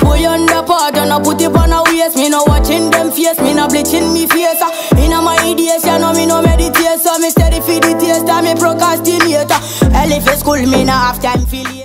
pull you on the part and I put it on a waist. Me no watching them face, me no bleaching me face. Uh. Inna my ideas, you know me no meditate, so me steady for the taste. And me procrastinator. Hell if it's school, me no have time for